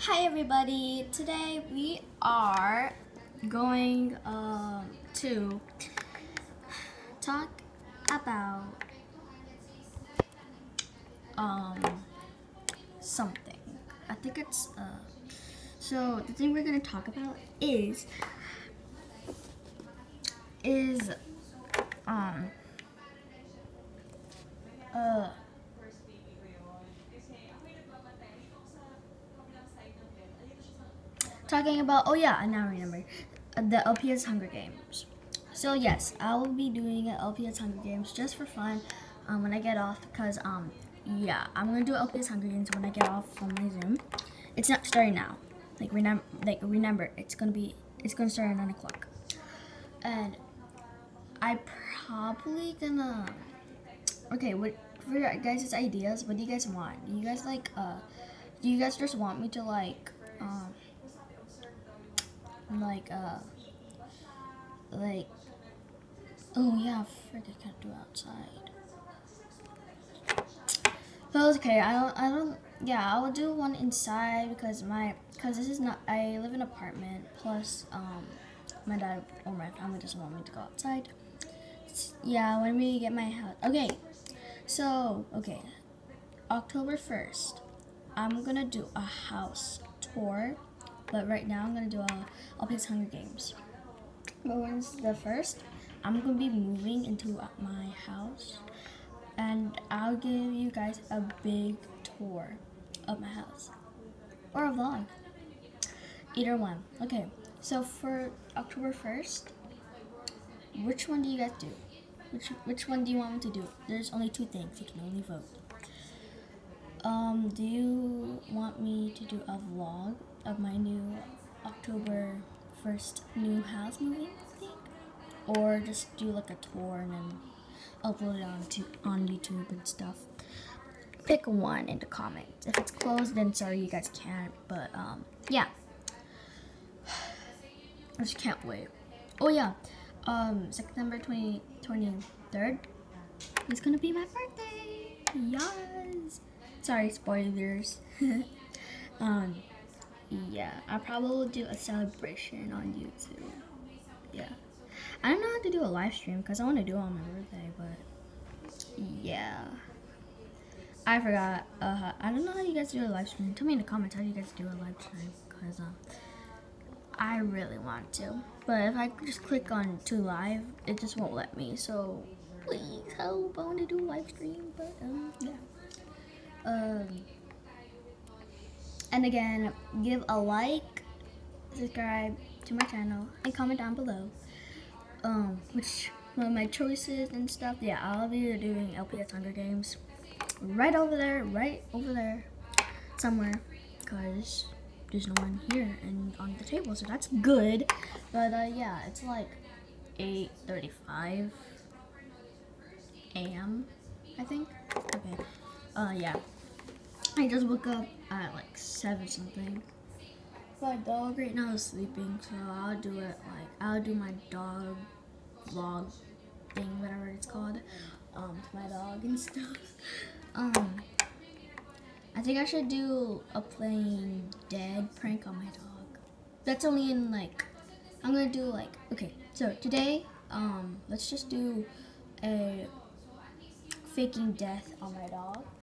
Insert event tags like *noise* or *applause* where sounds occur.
Hi everybody. Today we are going um, to talk about um, something. I think it's uh, so the thing we're gonna talk about is is um uh talking about oh yeah i now remember uh, the lps hunger games. So yes i will be doing lps hunger games just for fun um, when i get off because um yeah i'm gonna do lps hunger games when i get off from my zoom it's not starting now. Like remember like remember it's gonna be it's gonna start at nine o'clock. And i probably gonna okay what for your guys' ideas what do you guys want? Do you guys like uh do you guys just want me to like um like uh like oh yeah frick I can't do outside. But okay I don't I don't yeah I will do one inside because my because this is not I live in an apartment plus um my dad or my family doesn't want me to go outside. Yeah when we get my house okay so okay October 1st I'm gonna do a house tour but right now I'm gonna do a I'll play Hunger Games. But when's the first? I'm gonna be moving into my house, and I'll give you guys a big tour of my house or a vlog. Either one. Okay. So for October first, which one do you guys do? Which which one do you want me to do? There's only two things. You can only vote. Um, do you to do a vlog of my new October 1st new house moving thing? Or just do like a tour and then upload it on, to, on YouTube and stuff? Pick one in the comments. If it's closed, then sorry you guys can't. But um, yeah. *sighs* I just can't wait. Oh yeah, um, September 20, 23rd is gonna be my birthday. Yes. Sorry, spoilers. *laughs* um, yeah, I probably will do a celebration on YouTube. Yeah. I don't know how to do a live stream because I want to do it on my birthday, but yeah. I forgot. Uh, I don't know how you guys do a live stream. Tell me in the comments how you guys do a live stream because um, I really want to. But if I just click on to live, it just won't let me. So please help. I want to do a live stream, but um, yeah. Um, and again, give a like, subscribe to my channel, and comment down below um, which one of my choices and stuff. Yeah, I'll be doing LPS Hunger Games right over there, right over there, somewhere, because there's no one here and on the table, so that's good. But uh, yeah, it's like 8:35 a.m. I think. Okay. Uh, yeah. I just woke up at like 7 something. My dog right now is sleeping, so I'll do it like, I'll do my dog vlog thing, whatever it's called, um, to my dog and stuff. Um, I think I should do a playing dead prank on my dog. That's only in like, I'm gonna do like, okay, so today, um, let's just do a faking death on my dog.